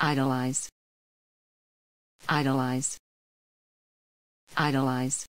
idolize. Idolize. Idolize.